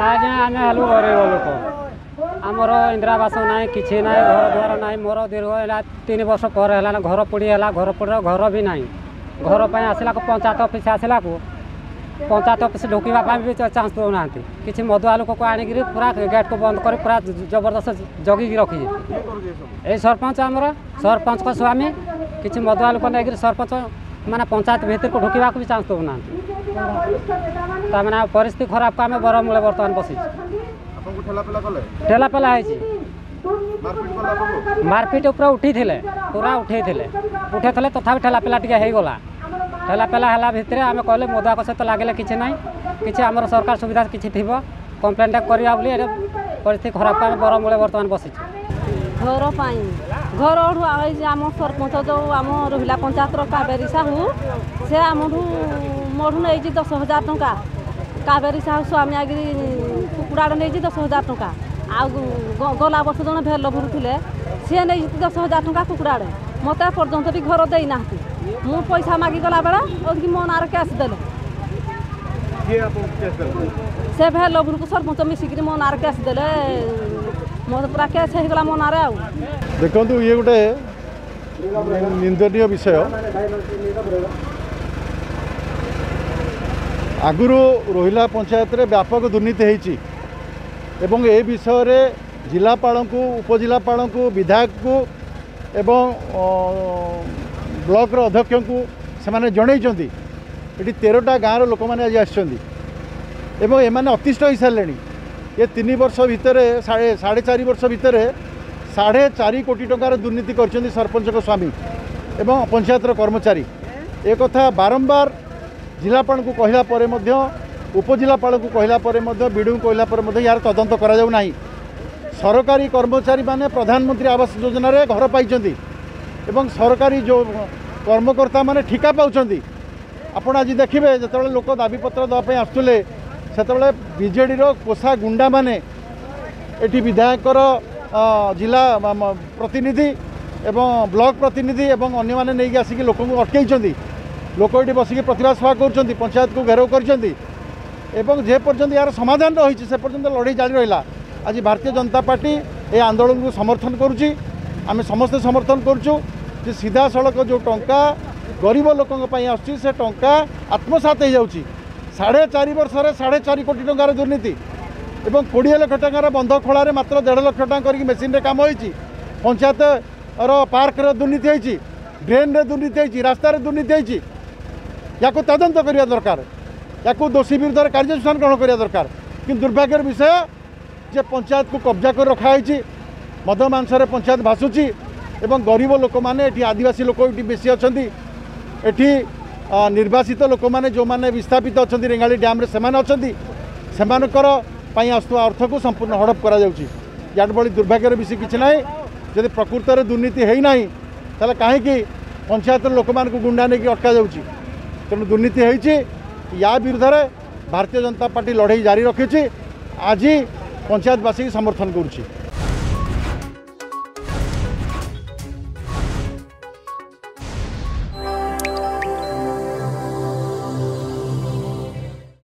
आज आमे गरीब्ब लो आमर इन्दिरावास नै कि घर नै म दी होला तिन वर्ष परान घरपोडी होला घरपोडी घर वि नै घरपै आसला पंचायत अफिस आसला पंचायत अफिस ढुकियापू चान्स दोउना कि मधुलुकको आणिक पुरा गेटको बन्दको पूरा जबरदस्त जगिक रकि ए सरपञ्चरपञ्चको स्वामी कि मदुवाको लागि सरपञ म पञ्चायतभित्रको ढुकि चान्स देउन ତାମାନେ ପରିସ୍ଥିତି ଖରାପକୁ ଆମେ ବରମୂଳେ ବର୍ତ୍ତମାନ ବସିଛୁ ଠେଲାପେଲା ହେଇଛି ମାରପିଟ ଉପରେ ଉଠିଥିଲେ ପୁରା ଉଠେଇଥିଲେ ଉଠେଇଥିଲେ ତଥାପି ଠେଲାପେଲା ଟିକେ ହେଇଗଲା ଠେଲାପେଲା ହେଲା ଭିତରେ ଆମେ କହିଲେ ମଦୁଆକ ସହିତ ଲାଗିଲେ କିଛି ନାହିଁ କିଛି ଆମର ସରକାର ସୁବିଧା କିଛି ଥିବ କମ୍ପ୍ଲେନ୍ଟା କରିବା ବୋଲି ଏଇଟା ପରିସ୍ଥିତି ଖରାପକୁ ଆମେ ବରମୂଳେ ବର୍ତ୍ତମାନ ବସିଛୁ ଘର ପାଇଁ ଘରଠୁ ଆମ ସରପଞ୍ଚ ଯେଉଁ ଆମ ରୋହିଲା ପଞ୍ଚାୟତର କାବେରୀ ସାହୁ ସେ ଆମଠୁ মোর নেই দশ হাজার টঙ্কা কাবেরী সাহু স্বামী আগে কুকুড়াটা নেই দশ হাজার টঙ্কা আউ গলা বর্ষ জন ভেল ভরুলে সি নেই দশ হাজার টঙ্কা কুকুড়াড়ে মতো পর্যন্ত বি ঘর দেই না মু পয়সা মাগি গলা বেড়া ওদিকে মো নাঁরে ক্যাশ দেলে সে ভেল ভরুকু সরপঞ্চ মিশিকি মো নাঁরে ক্যাশ দেলে মো পুরা ক্যাশ হয়ে গলা মো নাঁরে আউ দেখুন ইয়ে গোটে নিন্দনীয় বিষয় ଆଗରୁ ରୋହିଲା ପଞ୍ଚାୟତରେ ବ୍ୟାପକ ଦୁର୍ନୀତି ହେଇଛି ଏବଂ ଏ ବିଷୟରେ ଜିଲ୍ଲାପାଳଙ୍କୁ ଉପଜିଲ୍ଲାପାଳଙ୍କୁ ବିଧାୟକଙ୍କୁ ଏବଂ ବ୍ଲକର ଅଧ୍ୟକ୍ଷଙ୍କୁ ସେମାନେ ଜଣାଇଛନ୍ତି ଏଠି ତେରଟା ଗାଁର ଲୋକମାନେ ଆଜି ଆସିଛନ୍ତି ଏବଂ ଏମାନେ ଅତିଷ୍ଠ ହୋଇସାରିଲେଣି ଏ ତିନି ବର୍ଷ ଭିତରେ ସାଢ଼େ ସାଢ଼େ ଚାରି ବର୍ଷ ଭିତରେ ସାଢ଼େ ଚାରି କୋଟି ଟଙ୍କାର ଦୁର୍ନୀତି କରିଛନ୍ତି ସରପଞ୍ଚଙ୍କ ସ୍ୱାମୀ ଏବଂ ପଞ୍ଚାୟତର କର୍ମଚାରୀ ଏ କଥା ବାରମ୍ବାର ଜିଲ୍ଲାପାଳଙ୍କୁ କହିଲା ପରେ ମଧ୍ୟ ଉପଜିଲ୍ଲାପାଳଙ୍କୁ କହିଲା ପରେ ମଧ୍ୟ ବିଡ଼ିଓଙ୍କୁ କହିଲା ପରେ ମଧ୍ୟ ଏହାର ତଦନ୍ତ କରାଯାଉ ନାହିଁ ସରକାରୀ କର୍ମଚାରୀମାନେ ପ୍ରଧାନମନ୍ତ୍ରୀ ଆବାସ ଯୋଜନାରେ ଘର ପାଇଛନ୍ତି ଏବଂ ସରକାରୀ ଯେଉଁ କର୍ମକର୍ତ୍ତାମାନେ ଠିକା ପାଉଛନ୍ତି ଆପଣ ଆଜି ଦେଖିବେ ଯେତେବେଳେ ଲୋକ ଦାବିପତ୍ର ଦେବା ପାଇଁ ଆସୁଥିଲେ ସେତେବେଳେ ବିଜେଡ଼ିର କୋଷା ଗୁଣ୍ଡାମାନେ ଏଠି ବିଧାୟକର ଜିଲ୍ଲା ପ୍ରତିନିଧି ଏବଂ ବ୍ଲକ ପ୍ରତିନିଧି ଏବଂ ଅନ୍ୟମାନେ ନେଇକି ଆସିକି ଲୋକଙ୍କୁ ଅଟକେଇଛନ୍ତି লোক এটি বসিকি প্রতিবাদ সভা করছেন পঞ্চায়েতকে ঘেরাও করছেন এবং যে পর্যন্ত এর সমাধান রয়েছে সে পর্যন্ত লড়াই জারি রহলা আজ ভারতীয় জনতা পার্টি এই আন্দোলনকে সমর্থন করুছি আমি সমস্তে সমর্থন করছু যে সিধাসলখ যে টঙ্কা গরিব লোকঙ্ আসছে সে টঙ্কা আত্মসাত হয়ে যাচ্ছে সাড়ে চারি বর্ষে সাড়ে চারি কোটি টঙ্কার দুর্নীতি এবং কোড়িয়ে লক্ষ টাকার বন্ধ খোলার মাত্র দেড় লক্ষ টাকা করি মেসিনে কাম হয়েছি পঞ্চায়েতর পার্কর দুর্নীতি হয়েছি ড্রেন্রে দুর্নীতি হয়েছি রাস্তার দুর্নীতি হয়েছি या तदंत करवा दरकार या दोषी विरुद्ध कार्युषान ग्रहण करवा दरकार कि दुर्भाग्यर विषय जे पंचायत को कब्जा कर रखाई मद मंसरे पंचायत भाषुच्च गरीब लोक मैंने आदिवासी लोक बेस अच्छा एटी निर्वासित लोक मैंने जो मैंने विस्थापित अच्छा रेगा ड्यम्रेने आसुवा अर्थ को संपूर्ण हड़प कर दुर्भाग्यर विषय किसी ना जब प्रकृत में दुर्नीति कहीं पंचायत लोक मूँ गुंडा नहीं अटका जा तेणु दुर्नीति या विरुद्ध में भारतीय जनता पार्टी लड़े जारी रखी आज पंचायतवासी समर्थन करुच्ची